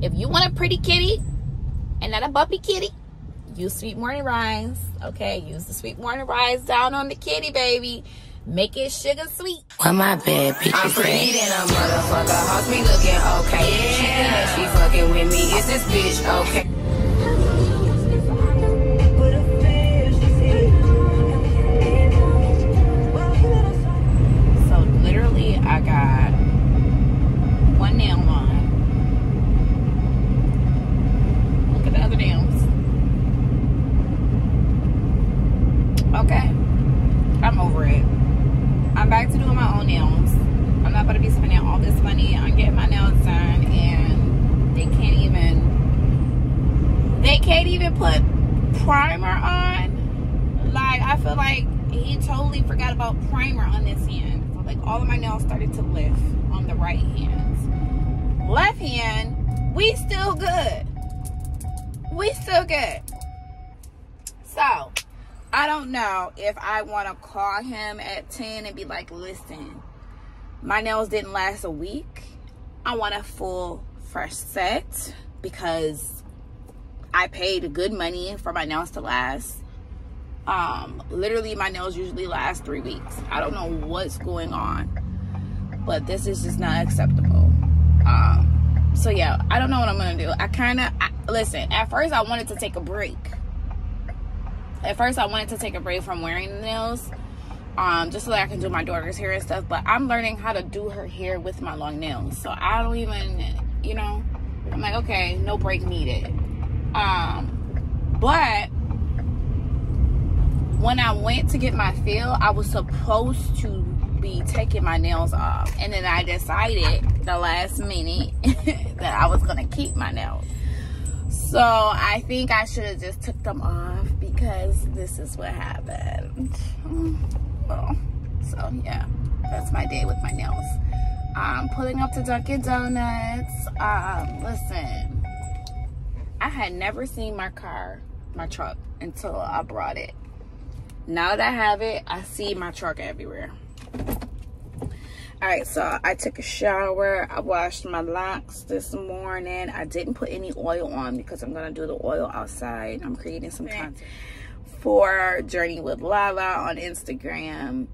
If you want a pretty kitty and not a bumpy kitty, use Sweet Morning Rise. Okay, use the Sweet Morning Rise down on the kitty, baby. Make it sugar sweet. Why my bad bitches I'm pretty than a motherfucker. Hoes be looking okay. She think that she fucking with me. Is this bitch okay? Put primer on. Like I feel like he totally forgot about primer on this hand. So like all of my nails started to lift on the right hand. Left hand, we still good. We still good. So I don't know if I want to call him at 10 and be like, listen, my nails didn't last a week. I want a full fresh set because I paid good money for my nails to last. Um literally my nails usually last three weeks. I don't know what's going on but this is just not acceptable. Um so yeah i don't know what i'm gonna do. I kind of listen at first i wanted to take a break. At first i wanted to take a break from wearing the nails um just so that i can do my daughter's hair and stuff but i'm learning how to do her hair with my long nails. So i don't even you know i'm like okay no break needed um but when I went to get my fill, I was supposed to be taking my nails off. And then I decided the last minute that I was going to keep my nails. So I think I should have just took them off because this is what happened. Well, so yeah, that's my day with my nails. Um, pulling up to Dunkin' Donuts. Um, listen, I had never seen my car, my truck, until I brought it now that I have it, I see my truck everywhere. All right, so I took a shower. I washed my locks this morning. I didn't put any oil on because I'm gonna do the oil outside. I'm creating some content for Journey with Lala on Instagram,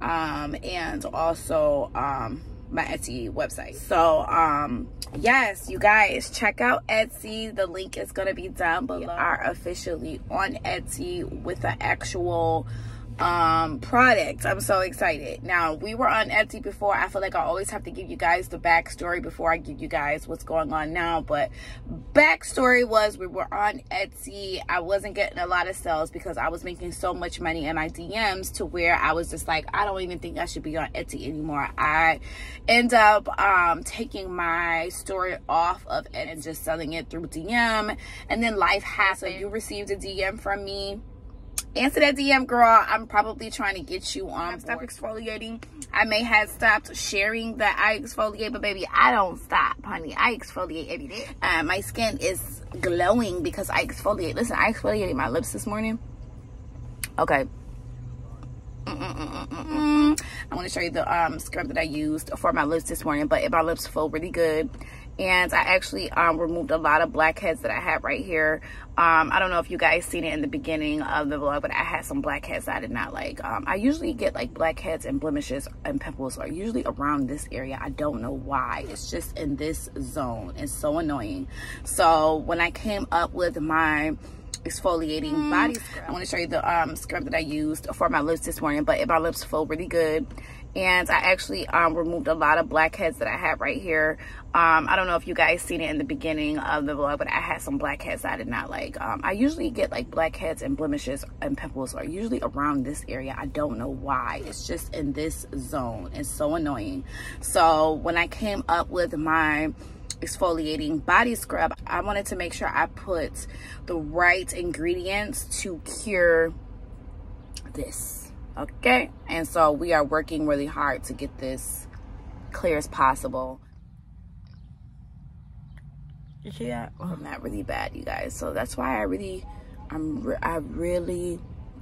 um, and also um, my Etsy website. So, um, yes, you guys check out Etsy. The link is going to be down below. We are officially on Etsy with the actual um product i'm so excited. Now we were on etsy before. I feel like i always have to give you guys the backstory before i give you guys what's going on now but backstory was we were on etsy. I wasn't getting a lot of sales because i was making so much money in my dms to where i was just like i don't even think i should be on etsy anymore. I end up um taking my story off of it and just selling it through dm and then life has happened. You received a dm from me answer that DM, girl. I'm probably trying to get you on. Stop exfoliating. I may have stopped sharing that I exfoliate, but baby, I don't stop, honey. I exfoliate every day. Uh, my skin is glowing because I exfoliate. Listen, I exfoliated my lips this morning. Okay. Mm -mm -mm I want to show you the um, scrub that I used for my lips this morning, but if my lips feel really good and I actually um, removed a lot of blackheads that I had right here. Um, I don't know if you guys seen it in the beginning of the vlog, but I had some blackheads I did not like. Um, I usually get like blackheads and blemishes and pimples are usually around this area. I don't know why. It's just in this zone. It's so annoying. So when I came up with my exfoliating mm. body scrub, I want to show you the um, scrub that I used for my lips this morning, but if my lips feel really good and I actually um, removed a lot of blackheads that I had right here. Um, I don't know if you guys seen it in the beginning of the vlog, but I had some blackheads I did not like. Um, I usually get like blackheads and blemishes and pimples are usually around this area. I don't know why. It's just in this zone. It's so annoying. So when I came up with my exfoliating body scrub, I wanted to make sure I put the right ingredients to cure this okay and so we are working really hard to get this clear as possible you see that oh. not really bad you guys so that's why i really i'm re i really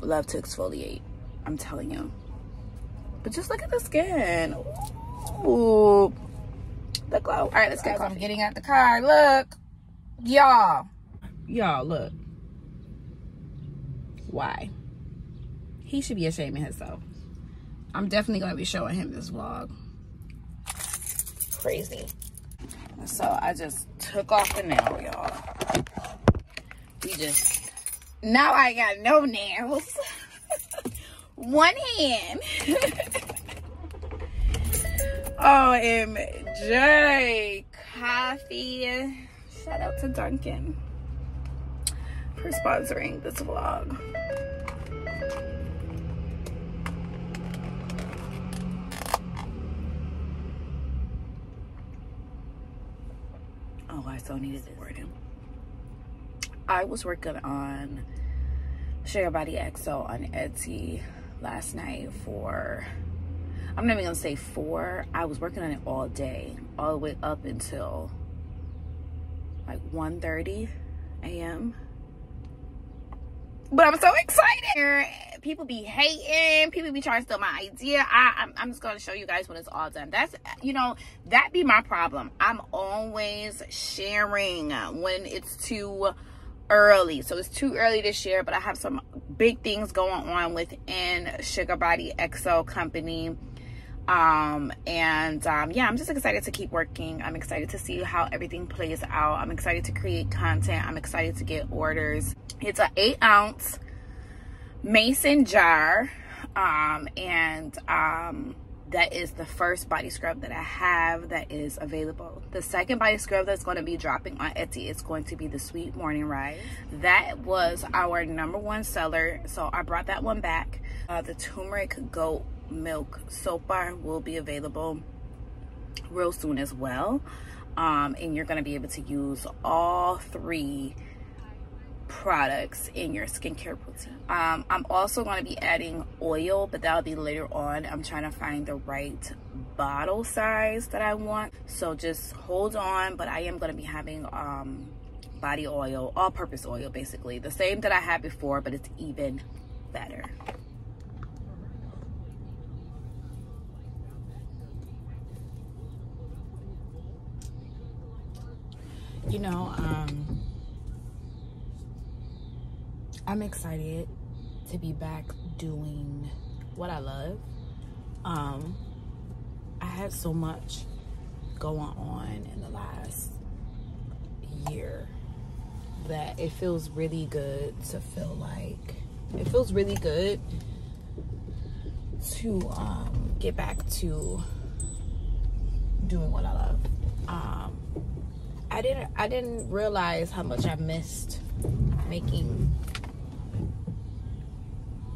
love to exfoliate i'm telling you but just look at the skin Ooh. the glow all right let's get i'm getting out the car look Y'all. Y'all, look. Why? He should be ashamed of himself. I'm definitely going to be showing him this vlog. Crazy. So I just took off the nail, y'all. We just... Now I got no nails. One hand. OMG. Coffee. Shout out to Dunkin' for sponsoring this vlog. Oh, I so needed this. I was working on Sugar Body XO on Etsy last night for I'm not even gonna say four. I was working on it all day, all the way up until like 1.30 a.m. But I'm so excited. People be hating. People be trying to steal my idea. I, I'm, I'm just going to show you guys when it's all done. That's, you know, that be my problem. I'm always sharing when it's too early. So it's too early to share, but I have some big things going on within Sugar Body XO company um and um yeah i'm just excited to keep working i'm excited to see how everything plays out i'm excited to create content i'm excited to get orders it's an eight ounce mason jar um and um that is the first body scrub that i have that is available. The second body scrub that's going to be dropping on etsy is going to be the sweet morning rise. That was our number one seller so i brought that one back. Uh, the turmeric goat milk soap bar will be available real soon as well. Um, and you're going to be able to use all three products in your skincare routine. Um, i'm also going to be adding oil but that'll be later on. I'm trying to find the right bottle size that i want. So just hold on but i am going to be having um, body oil all-purpose oil basically. The same that i had before but it's even better. You know, um, I'm excited to be back doing what I love. Um, I had so much going on in the last year that it feels really good to feel like it feels really good to um, get back to doing what I love. Um, I didn't I didn't realize how much I missed making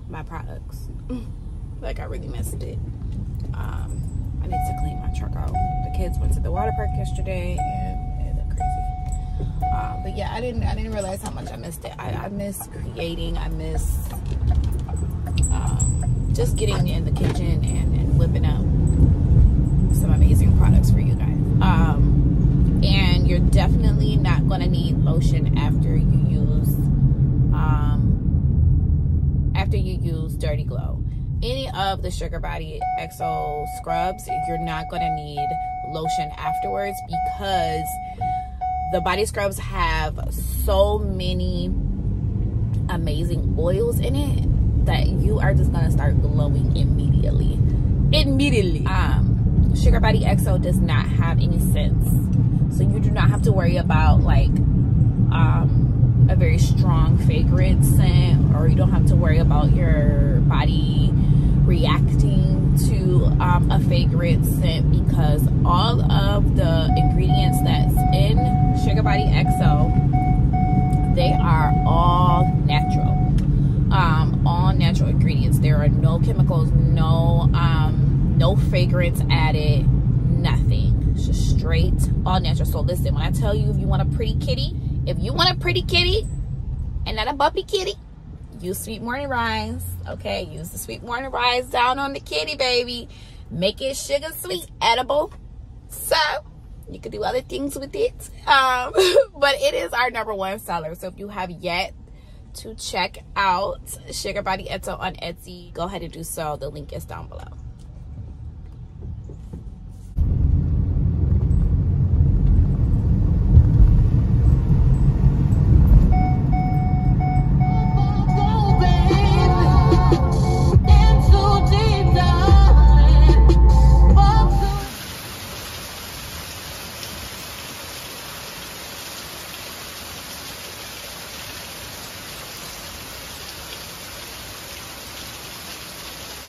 my products. like I really missed it. Um, I need to clean my truck out. The kids went to the water park yesterday and looked crazy. Um, but yeah, I didn't I didn't realize how much I missed it. I, I miss creating. I miss um, just getting in the kitchen and, and whipping up some amazing products for you guys. Um, and you're definitely not going to need lotion after you use um, after you use dirty glow. Any of the sugar body xo scrubs you're not going to need lotion afterwards because the body scrubs have so many amazing oils in it that you are just going to start glowing immediately. Immediately. Um sugar body xo does not have any scents. So you do not have to worry about like um, a very strong fragrance scent or you don't worry about your body reacting to um, a fragrance scent because all of the ingredients that's in Sugar Body XO they are all natural. Um, all natural ingredients. There are no chemicals no um, no fragrance added nothing. It's just straight, all natural. So listen, when I tell you if you want a pretty kitty, if you want a pretty kitty and not a bumpy kitty, use Sweet Morning Rise. Okay, use the Sweet Morning Rise down on the kitty, baby. Make it sugar sweet, edible. So you could do other things with it. Um, but it is our number one seller. So if you have yet to check out Sugar Body XO on Etsy, go ahead and do so. The link is down below.